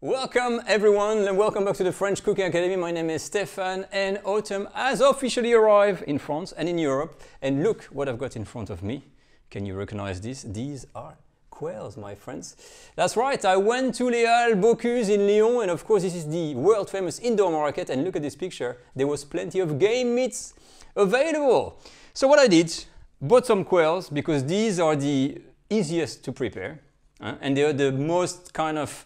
Welcome everyone and welcome back to the French Cooking Academy. My name is Stéphane and autumn has officially arrived in France and in Europe. And look what I've got in front of me. Can you recognize this? These are quails, my friends. That's right, I went to Les Halles Bocuse in Lyon and of course this is the world famous indoor market and look at this picture. There was plenty of game meats available. So what I did, bought some quails because these are the easiest to prepare uh, and they are the most kind of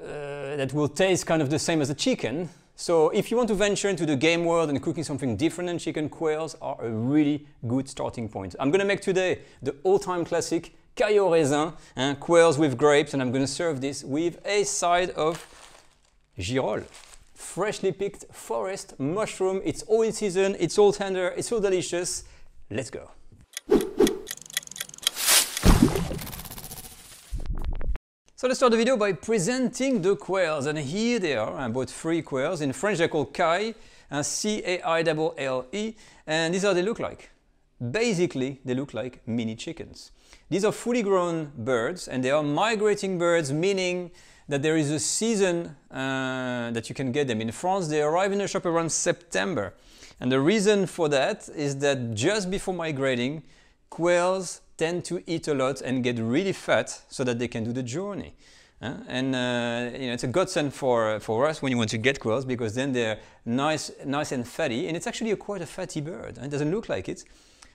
uh, that will taste kind of the same as a chicken. So if you want to venture into the game world and cooking something different than chicken, quails are a really good starting point. I'm gonna make today the all-time classic cailles aux raisins, uh, quails with grapes, and I'm gonna serve this with a side of girolles. Freshly picked forest mushroom. It's all in season, it's all tender, it's all delicious. Let's go. So let's start the video by presenting the quails. And here they are. I bought three quails. In French they're called caille, C-A-I-L-L-E. And these are how they look like. Basically, they look like mini chickens. These are fully grown birds and they are migrating birds, meaning that there is a season uh, that you can get them. In France, they arrive in the shop around September. And the reason for that is that just before migrating, quails tend to eat a lot and get really fat so that they can do the journey. Uh, and uh, you know, it's a godsend for, for us when you want to get quails because then they're nice, nice and fatty. And it's actually a quite a fatty bird. It doesn't look like it,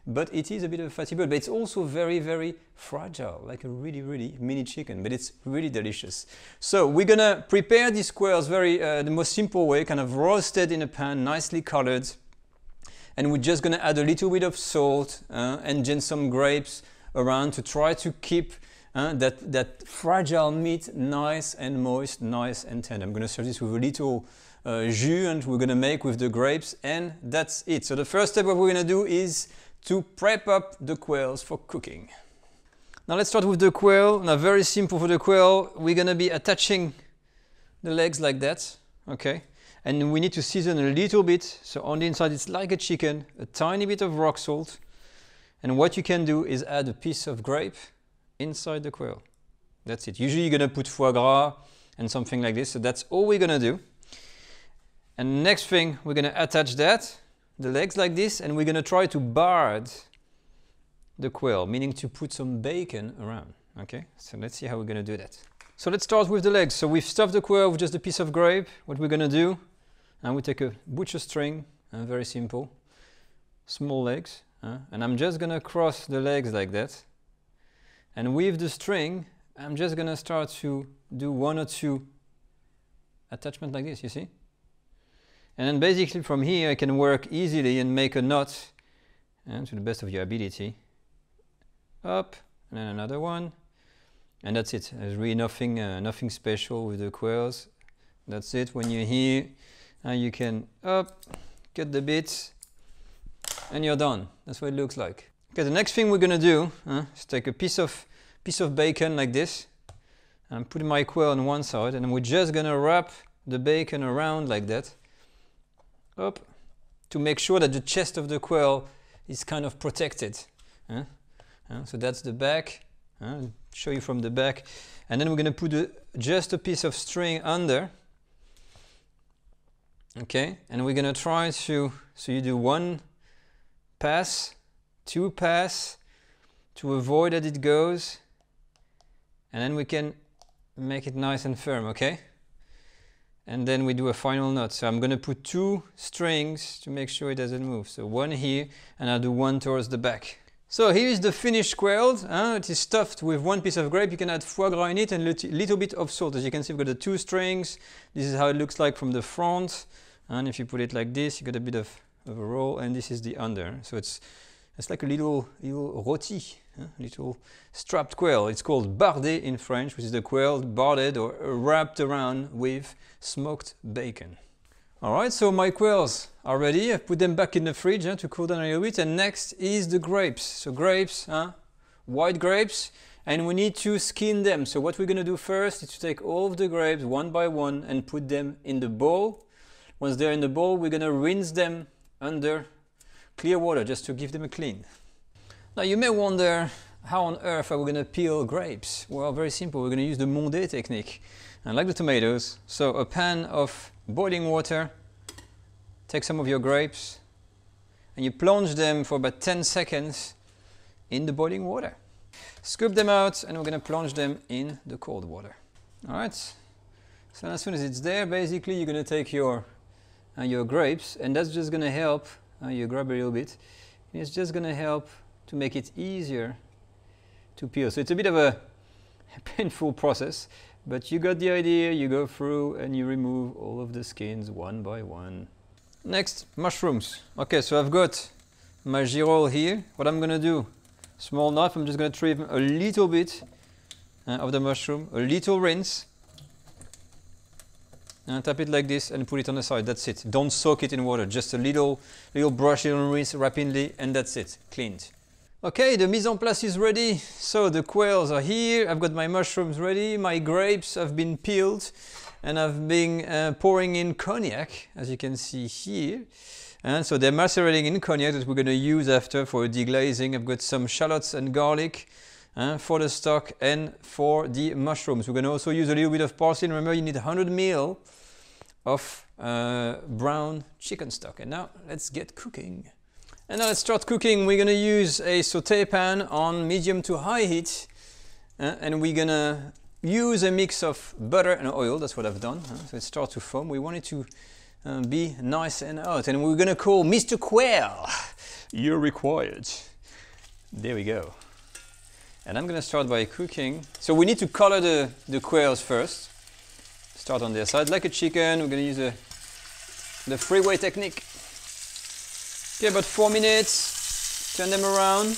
but it is a bit of a fatty bird. But it's also very, very fragile, like a really, really mini chicken. But it's really delicious. So we're gonna prepare these quails very uh, the most simple way, kind of roasted in a pan, nicely colored. And we're just gonna add a little bit of salt uh, and then some grapes around to try to keep uh, that, that fragile meat nice and moist, nice and tender. I'm going to serve this with a little uh, jus and we're going to make with the grapes and that's it. So the first step what we're going to do is to prep up the quails for cooking. Now let's start with the quail. Now very simple for the quail. We're going to be attaching the legs like that, okay? And we need to season a little bit. So on the inside it's like a chicken, a tiny bit of rock salt, and what you can do is add a piece of grape inside the quail. That's it. Usually you're going to put foie gras and something like this. So that's all we're going to do. And next thing, we're going to attach that, the legs like this, and we're going to try to bard the quail, meaning to put some bacon around. Okay, so let's see how we're going to do that. So let's start with the legs. So we've stuffed the quail with just a piece of grape. What we're going to do, and we take a butcher string, uh, very simple, small legs, uh, and I'm just gonna cross the legs like that. And with the string, I'm just gonna start to do one or two attachments like this, you see? And then basically from here I can work easily and make a knot and to the best of your ability. Up, and then another one. And that's it. There's really nothing, uh, nothing special with the quails. That's it. When you're here, uh, you can up, get the bits, and you're done. That's what it looks like. Okay, the next thing we're gonna do is take a piece of piece of bacon like this, and putting my quail on one side, and we're just gonna wrap the bacon around like that, up, to make sure that the chest of the quail is kind of protected. So that's the back. Show you from the back, and then we're gonna put a, just a piece of string under. Okay, and we're gonna try to so you do one pass, two pass to avoid that it goes and then we can make it nice and firm, okay? And then we do a final knot. So I'm to put two strings to make sure it doesn't move. So one here and I'll do one towards the back. So here is the finished quail. Uh, it is stuffed with one piece of grape. You can add foie gras in it and a little bit of salt. As you can see, we've got the two strings. This is how it looks like from the front. And if you put it like this, you get a bit of of a roll and this is the under. So it's it's like a little little rôti, huh? little strapped quail. It's called bardé in French, which is the quail barded or wrapped around with smoked bacon. All right, so my quails are ready. I've put them back in the fridge to cool down a little bit. And next is the grapes. So grapes, huh? white grapes, and we need to skin them. So what we're gonna do first is to take all of the grapes one by one and put them in the bowl. Once they're in the bowl, we're gonna rinse them under clear water just to give them a clean. Now you may wonder how on earth are we going to peel grapes? Well, very simple. We're going to use the Mondé technique. And like the tomatoes, so a pan of boiling water, take some of your grapes, and you plunge them for about 10 seconds in the boiling water. Scoop them out and we're going to plunge them in the cold water. All right. So as soon as it's there, basically you're going to take your uh, your grapes and that's just going to help. Uh, you grab a little bit. And it's just going to help to make it easier to peel. So it's a bit of a painful process, but you got the idea. You go through and you remove all of the skins one by one. Next, mushrooms. Okay, so I've got my girolle here. What I'm to do small knife, I'm just to trim a little bit uh, of the mushroom, a little rinse, and tap it like this and put it on the side. That's it. Don't soak it in water. Just a little, little brush, little rinse rapidly, and that's it. Cleaned. Okay, the mise en place is ready. So the quails are here. I've got my mushrooms ready. My grapes have been peeled, and I've been uh, pouring in cognac, as you can see here. And so they're macerating in cognac that we're going to use after for deglazing. I've got some shallots and garlic uh, for the stock and for the mushrooms. We're going to also use a little bit of parsley. Remember, you need 100 ml of uh, brown chicken stock. And now let's get cooking. And now let's start cooking. We're going to use a saute pan on medium to high heat. Uh, and we're going to use a mix of butter and oil. That's what I've done. so it starts to foam. We want it to uh, be nice and out. And we're gonna call Mr. Quail. You're required. There we go. And I'm gonna start by cooking. So we need to color the, the quails first. Start on their side like a chicken. We're gonna use a, the freeway technique. Okay, about four minutes. Turn them around.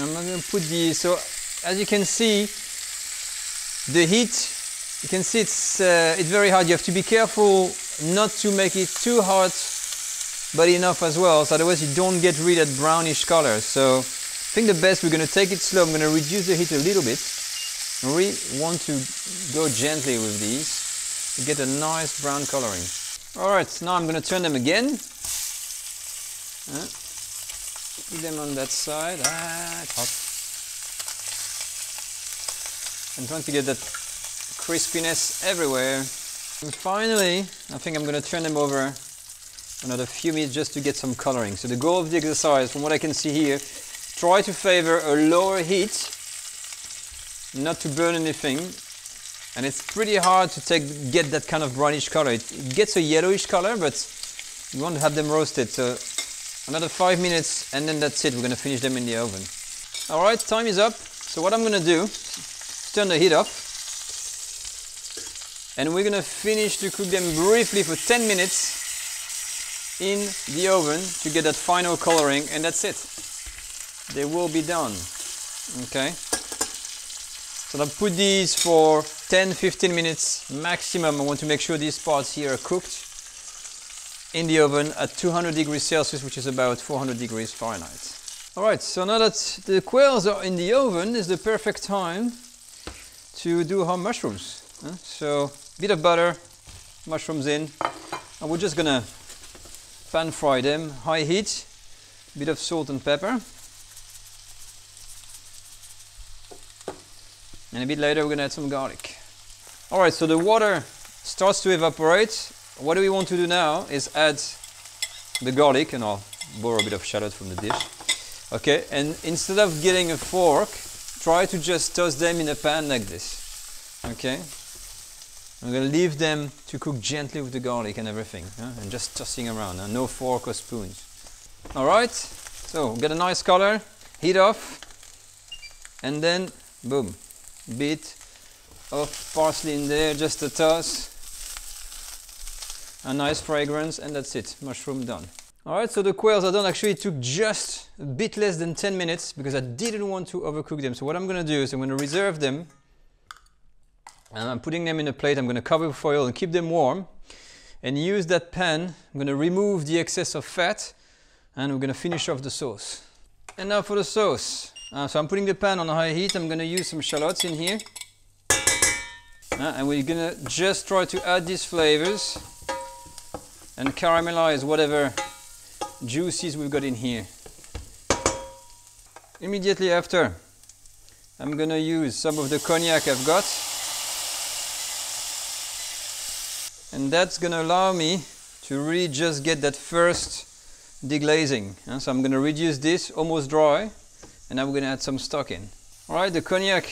I'm going to put the, so as you can see, the heat, you can see it's, uh, it's very hot. You have to be careful not to make it too hot, but enough as well, so otherwise you don't get rid of brownish color. So I think the best, we're to take it slow. I'm to reduce the heat a little bit. We want to go gently with these to get a nice brown coloring. All right, now I'm to turn them again. Uh, Put them on that side. Ah, hot. I'm trying to get that crispiness everywhere. And finally, I think I'm going to turn them over another few minutes just to get some coloring. So the goal of the exercise, from what I can see here, try to favor a lower heat, not to burn anything. And it's pretty hard to take, get that kind of brownish color. It, gets a yellowish color, but you want to have them roasted. So Another five minutes and then that's it. We're gonna finish them in the oven. All right, time is up. So what I'm gonna do turn the heat off. And we're gonna finish to cook them briefly for 10 minutes in the oven to get that final coloring and that's it. They will be done. Okay. So I'll put these for 10-15 minutes maximum. I want to make sure these parts here are cooked in the oven at 200 degrees Celsius, which is about 400 degrees Fahrenheit. All right, so now that the quails are in the oven, is the perfect time to do our mushrooms. So, bit of butter, mushrooms in, and we're just gonna pan fry them, high heat, bit of salt and pepper. And a bit later we're gonna add some garlic. All right, so the water starts to evaporate what do we want to do now is add the garlic, and I'll borrow a bit of shallot from the dish. Okay, and instead of getting a fork, try to just toss them in a pan like this. Okay, I'm gonna leave them to cook gently with the garlic and everything, and just tossing around, no fork or spoons. All right, so get a nice color, heat off, and then boom, bit of parsley in there, just a toss a nice fragrance, and that's it, mushroom done. All right, so the quails are done. Actually, it took just a bit less than 10 minutes because I didn't want to overcook them. So what I'm gonna do is I'm gonna reserve them and I'm putting them in a plate. I'm gonna cover with foil and keep them warm and use that pan. I'm gonna remove the excess of fat and we're gonna finish off the sauce. And now for the sauce. Uh, so I'm putting the pan on high heat. I'm gonna use some shallots in here. Uh, and we're gonna just try to add these flavors and caramelize whatever juices we've got in here. Immediately after, I'm gonna use some of the cognac I've got. And that's gonna allow me to really just get that first deglazing. Uh, so I'm gonna reduce this almost dry and I'm gonna add some stock in. All right, the cognac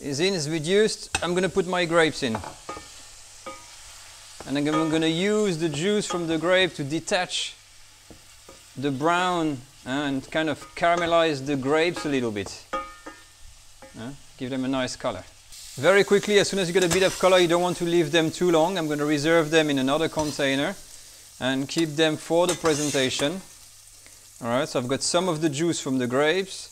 is in, is reduced. I'm gonna put my grapes in. And I'm gonna use the juice from the grape to detach the brown and kind of caramelize the grapes a little bit. Uh, give them a nice color. Very quickly, as soon as you get a bit of color, you don't want to leave them too long. I'm going to reserve them in another container and keep them for the presentation. Alright, so I've got some of the juice from the grapes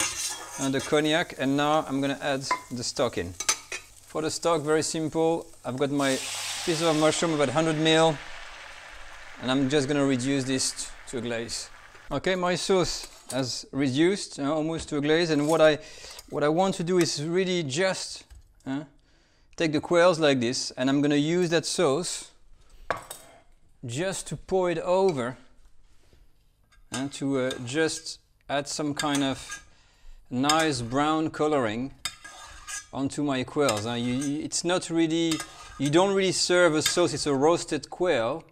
and the cognac and now I'm going to add the stock in. For the stock, very simple. I've got my piece of mushroom, about 100 ml, and I'm just going to reduce this to a glaze. Okay, my sauce has reduced uh, almost to a glaze and what I, what I want to do is really just uh, take the quails like this and I'm going to use that sauce just to pour it over and to uh, just add some kind of nice brown coloring onto my quails. Now you, it's not really, you don't really serve a sauce, it's a roasted quail.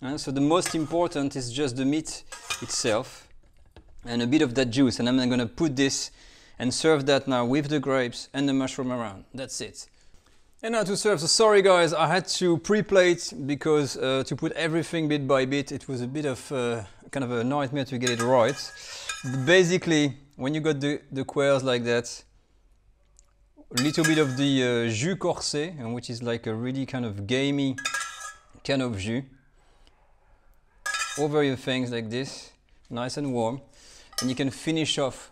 Uh, so the most important is just the meat itself and a bit of that juice. And I'm going to put this and serve that now with the grapes and the mushroom around. That's it. And now to serve. So sorry guys, I had to pre-plate because uh, to put everything bit by bit, it was a bit of uh, kind of a nightmare to get it right. Basically, when you got the, the quails like that, a little bit of the uh, jus corsé, which is like a really kind of gamey kind of jus, over your things like this, nice and warm, and you can finish off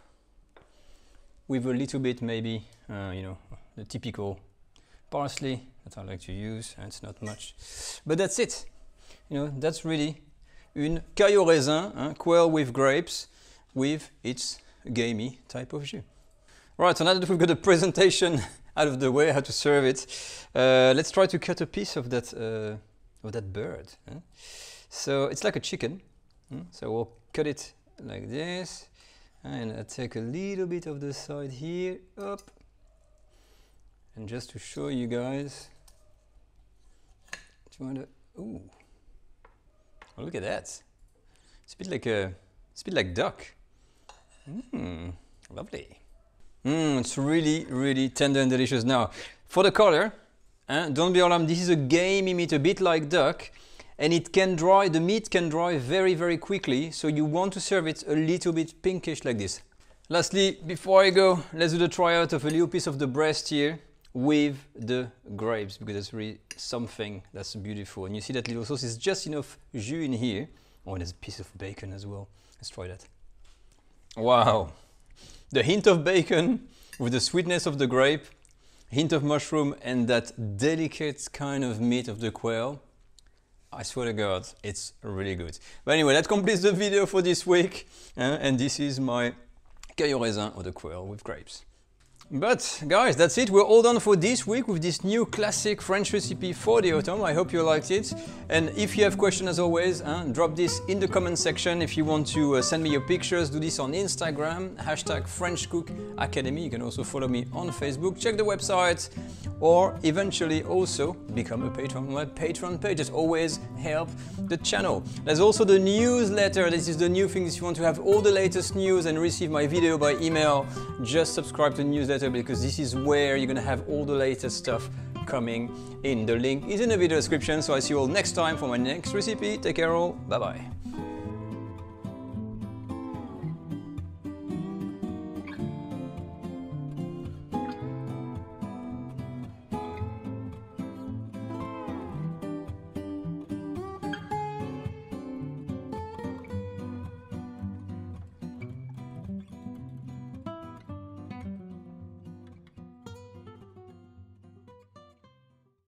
with a little bit maybe, uh, you know, the typical parsley that I like to use, and it's not much, but that's it. You know, that's really une caille raisin, hein, quail with grapes, with its gamey type of jus. Right, so now that we've got the presentation out of the way, how to serve it, uh, let's try to cut a piece of that, uh, of that bird. Huh? So it's like a chicken. Hmm? So we'll cut it like this. And I take a little bit of the side here, up. And just to show you guys, do you want to, ooh, oh, look at that. It's a bit like a, it's a bit like duck. Mmm, lovely. Mmm, it's really, really tender and delicious. Now, for the color, eh, don't be alarmed, this is a gamey meat, a bit like duck, and it can dry, the meat can dry very, very quickly, so you want to serve it a little bit pinkish like this. Lastly, before I go, let's do the tryout of a little piece of the breast here with the grapes, because it's really something that's beautiful. And you see that little sauce is just enough jus in here. Oh, and there's a piece of bacon as well. Let's try that. Wow. The hint of bacon with the sweetness of the grape, hint of mushroom, and that delicate kind of meat of the quail. I swear to God, it's really good. But anyway, that completes the video for this week. Uh, and this is my caille raisin or the quail with grapes. But guys, that's it. We're all done for this week with this new classic French recipe for the autumn. I hope you liked it. And if you have questions, as always, uh, drop this in the comment section. If you want to uh, send me your pictures, do this on Instagram, hashtag French Cook Academy. You can also follow me on Facebook. Check the website or eventually also become a patron on my Patreon page. As always, help the channel. There's also the newsletter. This is the new thing. If you want to have all the latest news and receive my video by email, just subscribe to the newsletter because this is where you're gonna have all the latest stuff coming in. The link is in the video description. So I see you all next time for my next recipe. Take care all. Bye bye.